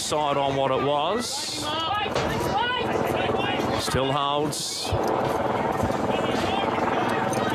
outside on what it was. Still holds.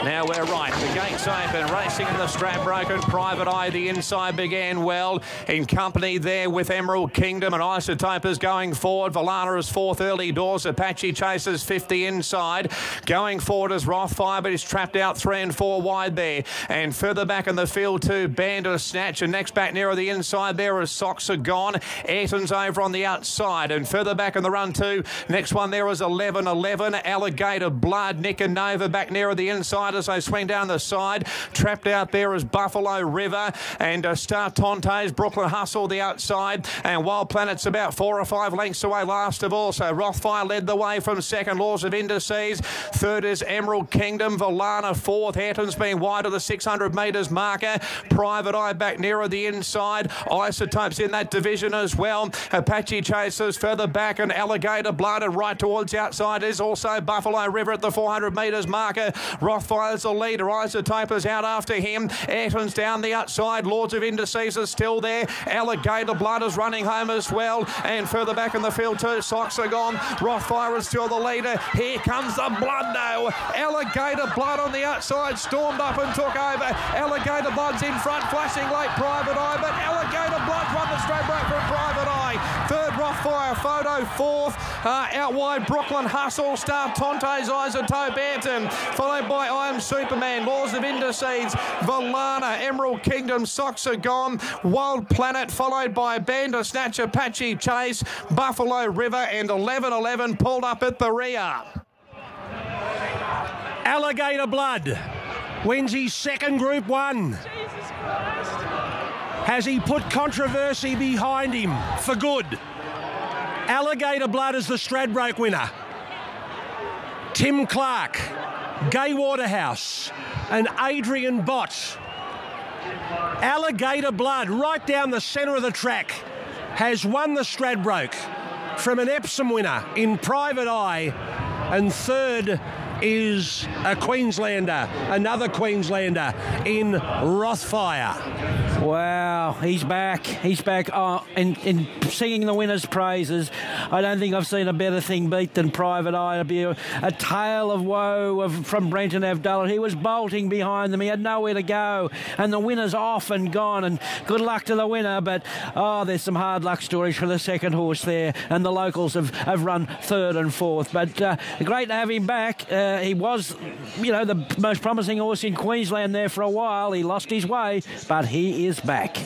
Now we're right. The gates open. Racing in the Stradbroke. Private Eye, the inside began well. In company there with Emerald Kingdom and Isotopers going forward. Valana is fourth early doors. Apache Chase 50 inside. Going forward is Rothfire, but he's trapped out three and four wide there. And further back in the field too, Bandersnatch. And next back nearer the inside there is Socks are gone. Ayrton's over on the outside. And further back in the run too, next one there is 11 11. Alligator Blood. Nick and Nova back nearer the inside as they swing down the side. Trapped out there is Buffalo River and uh, Star Tontes, Brooklyn Hustle the outside. And Wild Planet's about four or five lengths away last of all. So Rothfire led the way from second. Laws of Indices. Third is Emerald Kingdom. Valana fourth. Hatton's been wide of the 600 metres marker. Private Eye back nearer the inside. Isotopes in that division as well. Apache Chase further back and Alligator Blood and right towards outside is also Buffalo River at the 400 metres marker. Rothfire as the leader. Isotopers out after him. Ayrton's down the outside. Laws of Indices are still there. Alligator Blood is running home as well. And further back in the field too, Socks are gone. Rothfire is still the leader. Here comes the blood now. Alligator Blood on the outside stormed up and took over. Alligator Blood's in front, flashing late Private Eye, but Alligator Blood won the Stradbroke from Private Eye. Third Photo, fourth. Uh, out wide Brooklyn Hustle, Star Tontes, Isotope Ayrton, followed by I Am Superman, Laws of Indices, Valana, Emerald Kingdom, Socks are gone, Wild Planet, followed by Bandersnatch, Apache Chase, Buffalo River, and 11 11 pulled up at the rear. Alligator Blood wins his second Group 1. Has he put controversy behind him for good? Alligator Blood is the Stradbroke winner. Tim Clark, Gai Waterhouse, and Adrian Bott. Alligator Blood, right down the centre of the track, has won the Stradbroke from an Epsom winner in Private Eye, and third is a Queenslander, another Queenslander in Rothfire. Wow, he's back. He's back uh, in, in singing the winner's praises. I don't think I've seen a better thing beat than Private Eye. A, a tale of woe of, from Brenton Avdulla. He was bolting behind them. He had nowhere to go. And the winner's off and gone. And good luck to the winner. But, oh, there's some hard luck stories for the second horse there. And the locals have, have run third and fourth. But uh, great to have him back. He was, you know, the most promising horse in Queensland there for a while. He lost his way, but he is back.